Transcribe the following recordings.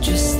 Just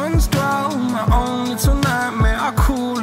diamonds glow. My only tonight, man, I cool